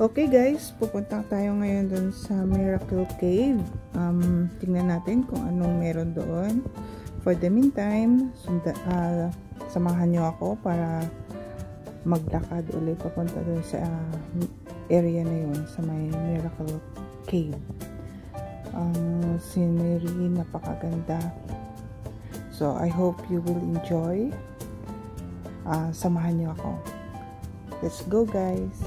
Okay guys, pupunta tayo ngayon dun sa Miracle Cave. Um, tingnan natin kung anong meron doon. For the meantime, sunda, uh, samahan nyo ako para maglakad ulit papunta dun sa uh, area na yun, sa may Miracle Cave. Ang uh, scenery, napakaganda. So, I hope you will enjoy. Uh, samahan nyo ako. Let's go guys!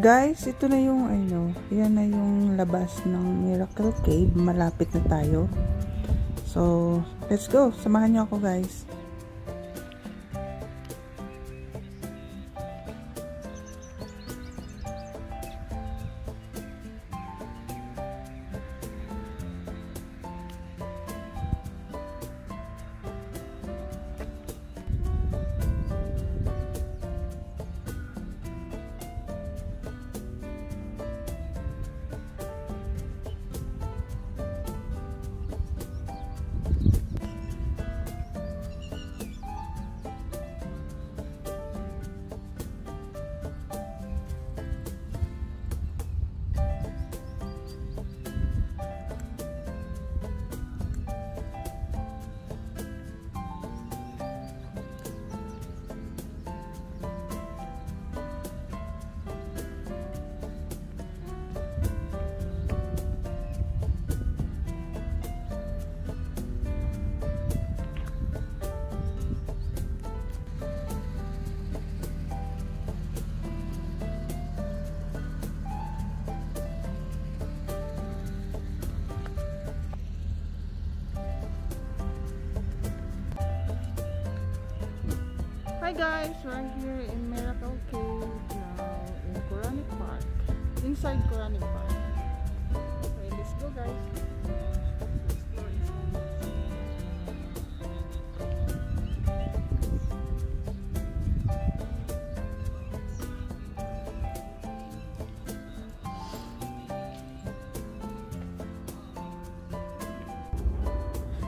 Guys, ito na yung ano, yan na yung labas ng Miracle Cave. Malapit na tayo. So, let's go. Samahan niyo ako guys. Hi guys, we're here in Miracle Cave now in Koranic Park. Inside Koranic Park. Okay, let's go guys.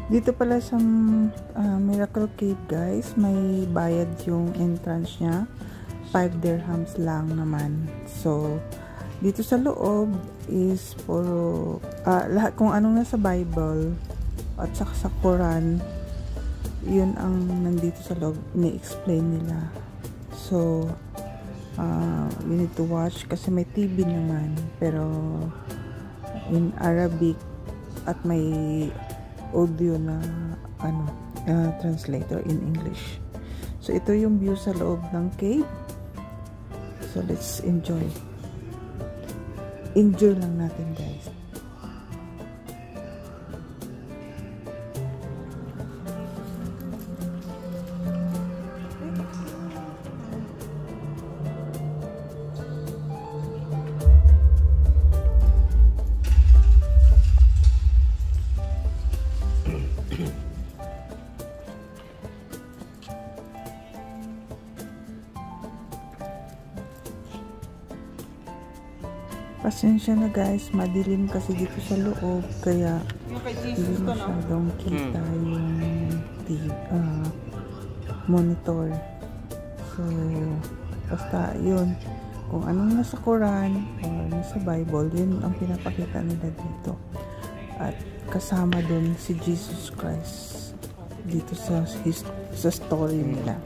Dito pala sa uh, Miracle Cave guys, may bayad yung entrance niya. 5 dirhams lang naman. So, dito sa loob is for uh, lahat kung anong nasa Bible at saka sa Quran, yun ang nandito sa loob, ni-explain nila. So, uh, you need to watch kasi may TV naman. Pero, in Arabic at may audio na ano uh, translator in English. So ito yung view sa loob ng cave. So let's enjoy. Enjoy lang natin guys. Pasensya na guys, madilim kasi dito sa loob kaya hindi masyadong kita hmm. yung TV, uh, monitor. So, basta yun. Kung anong nasa Quran or nasa Bible, yun ang pinapakita nila dito. At kasama dun si Jesus Christ dito sa his, sa story nila.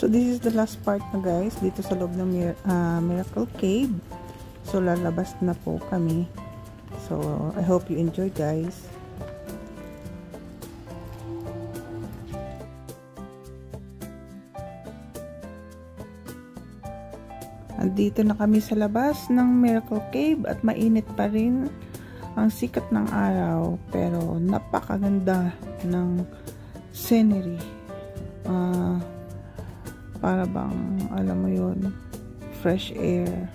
So, this is the last part na guys, dito sa loob ng Mir uh, Miracle Cave. So, lalabas na po kami. So, I hope you enjoy guys. Andito na kami sa labas ng Miracle Cave at mainit pa rin ang sikat ng araw pero napakaganda ng scenery. Uh, para bang alam mo yun fresh air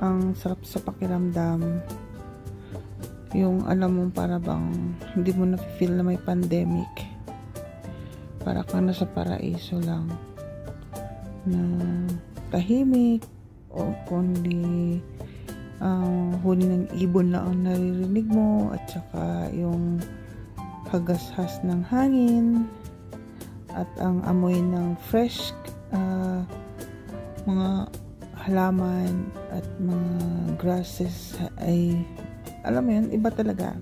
ang sarap sa pakiramdam. Yung alam mo para bang hindi mo na feel na may pandemic. Para kang nasa paraiso lang. Na tahimik o kundi ang uh, huni ng ibon lang ang naririnig mo at saka yung hagashas ng hangin at ang amoy ng fresh uh, mga halaman at mga grasses ay alam mo yun, iba talaga.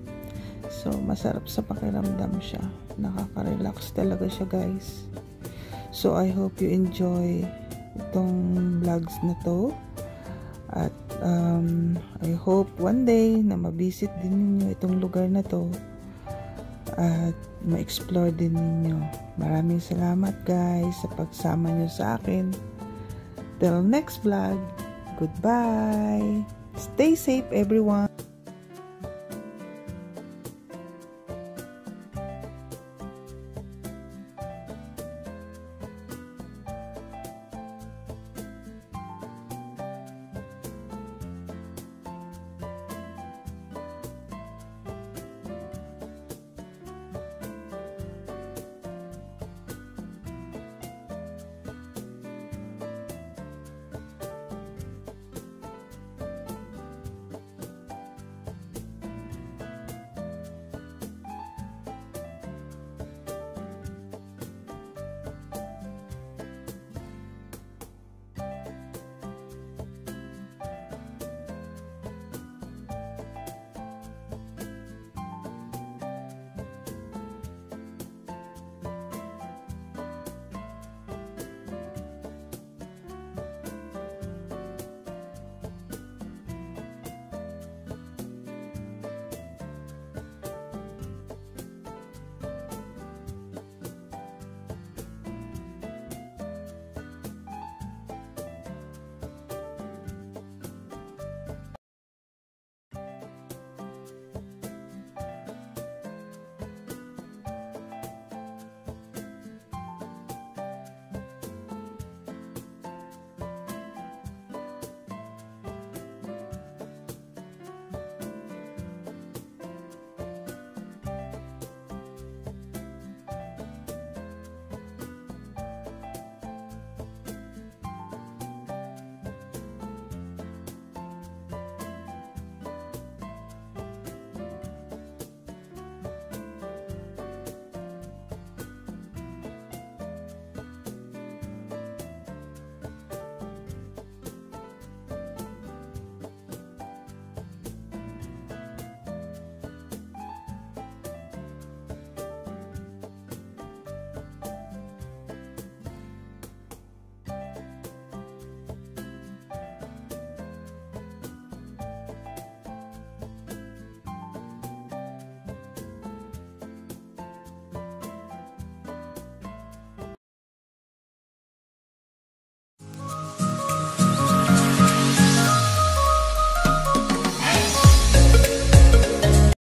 So masarap sa pakiramdam siya. Nakaka-relax talaga siya guys. So I hope you enjoy itong vlogs na to. At um, I hope one day na mabisit din ninyo itong lugar na to at ma-explore din ninyo. Maraming salamat guys sa pagsama nyo sa akin. Till next vlog, goodbye! Stay safe everyone!